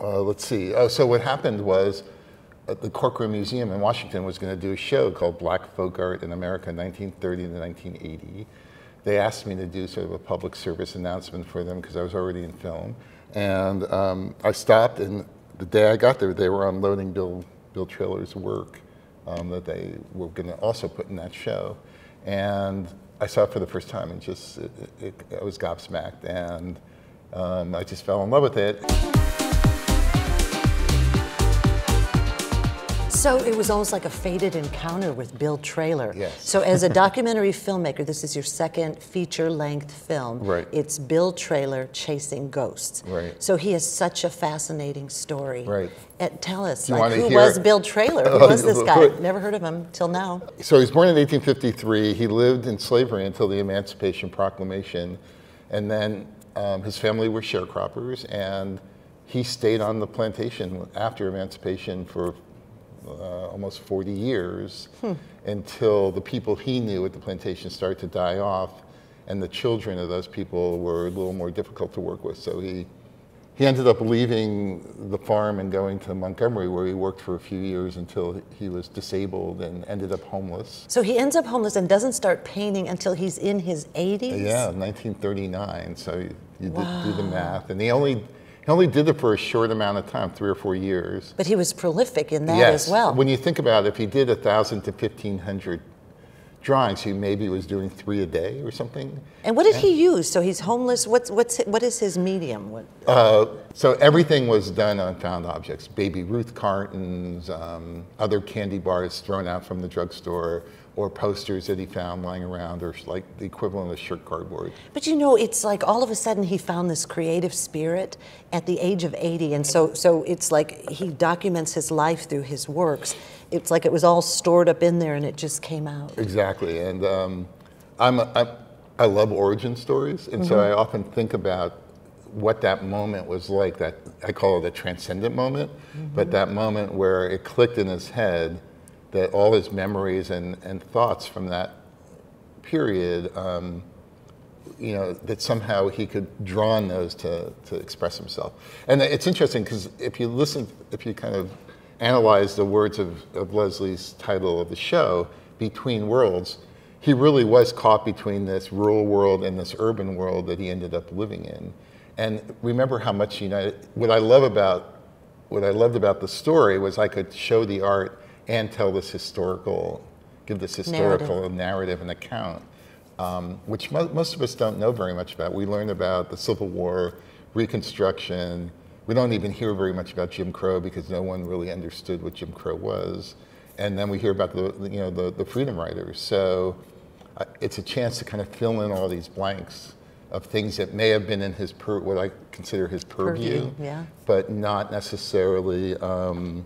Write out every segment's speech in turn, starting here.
Uh, let's see. Oh, so what happened was uh, the Corcoran Museum in Washington was going to do a show called Black Folk Art in America 1930 to 1980. They asked me to do sort of a public service announcement for them because I was already in film. And um, I stopped, and the day I got there, they were unloading Bill, Bill Traylor's work um, that they were going to also put in that show. And I saw it for the first time and just, it, it, I was gobsmacked. And um, I just fell in love with it. So it was almost like a fated encounter with Bill Traylor. Yes. So as a documentary filmmaker, this is your second feature-length film. Right. It's Bill Traylor chasing ghosts. Right. So he has such a fascinating story. Right. Uh, tell us, You like, who hear- was Bill Traylor? Who was this guy? Never heard of him till now. So he was born in 1853. He lived in slavery until the Emancipation Proclamation. And then um, his family were sharecroppers, and he stayed on the plantation after emancipation for uh, almost 40 years until the people he knew at the plantation started to die off, and the children of those people were a little more difficult to work with. So he he ended up leaving the farm and going to Montgomery, where he worked for a few years until he was disabled and ended up homeless. So he ends up homeless and doesn't start painting until he's in his 80s? Yeah, 1939. So you, you do, do the math, and the only he only did it for a short amount of time, three or four years. But he was prolific in that yes. as well. When you think about it, if he did a thousand to 1500 drawings, he maybe was doing three a day or something. and what did he use? So he's homeless. What's, what's, what is his medium? What, Uh, so everything was done on found objects, baby Ruth cartons, um, other candy bars thrown out from the drugstore, or posters that he found lying around, or like the equivalent of shirt cardboard. But you know, it's like all of a sudden he found this creative spirit at the age of 80. And so, so it's like he documents his life through his works. It's like it was all stored up in there and it just came out. Exactly, and um, I'm, a, I'm I love origin stories, and so I often think about what that moment was like. That I call it a transcendent moment, but that moment where it clicked in his head that all his memories and, and thoughts from that period, um, you know, that somehow he could draw on those to, to express himself. And it's interesting because if you listen, if you kind of analyze the words of, of Leslie's title of the show, Between Worlds, he really was caught between this rural world and this urban world that he ended up living in. And remember how much United, what I love about, what I loved about the story was I could show the art and tell this historical, give this historical narrative, and account um, which mo- most of us don't know very much about. We learn about the Civil War, Reconstruction. We don't even hear very much about Jim Crow because no one really understood what Jim Crow was. And then we hear about the, you know, the, the freedom riders. So uh, it's a chance to kind of fill in all these blanks of things that may have been in his pur- what I consider his purview, Purview, yeah. but not necessarily. Um,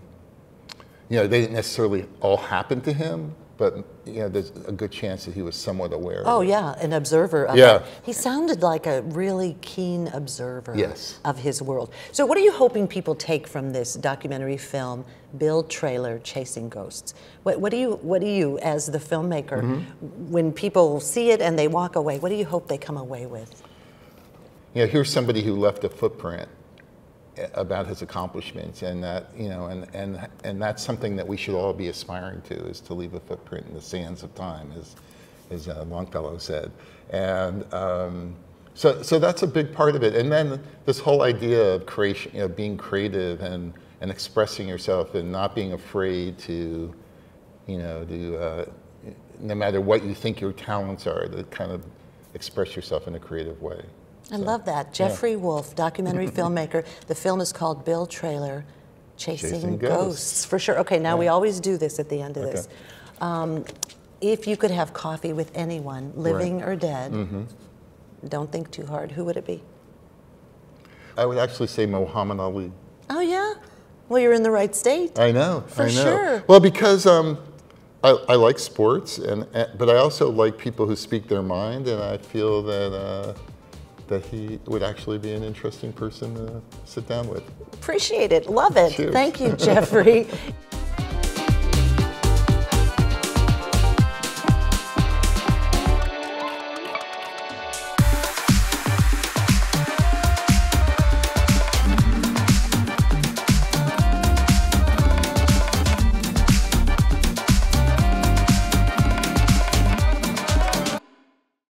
you know, they didn't necessarily all happen to him, but you know, there's a good chance that he was somewhat aware. Oh, of it. yeah, an observer of Yeah. it. He sounded like a really keen observer Yes. of his world. So, what are you hoping people take from this documentary film, Bill Traylor Chasing Ghosts? What, what, do, you, what do you, as the filmmaker, Mm-hmm. when people see it and they walk away, what do you hope they come away with? you know, here's somebody who left a footprint about his accomplishments, and that you know, and and and that's something that we should all be aspiring to is to leave a footprint in the sands of time, as as uh, Longfellow said, and. Um, so, so that's a big part of it, and then this whole idea of creation, you know, being creative and, and expressing yourself, and not being afraid to, you know, to uh, no matter what you think your talents are, to kind of express yourself in a creative way. I love that. Jeffrey Wolf, documentary filmmaker. The film is called Bill Traylor Chasing, Chasing Ghosts. Ghosts. For sure. Okay, now we always do this at the end of Okay. this. Um, if you could have coffee with anyone, living or dead, Mm-hmm. don't think too hard, who would it be? I would actually say Muhammad Ali. Oh, yeah? Well, you're in the right state. I know. For I know. sure. Well, because um, I, I like sports, and, and but I also like people who speak their mind, and I feel that uh, that he would actually be an interesting person to sit down with. Appreciate it. Love it. Cheers. Thank you, Jeffrey.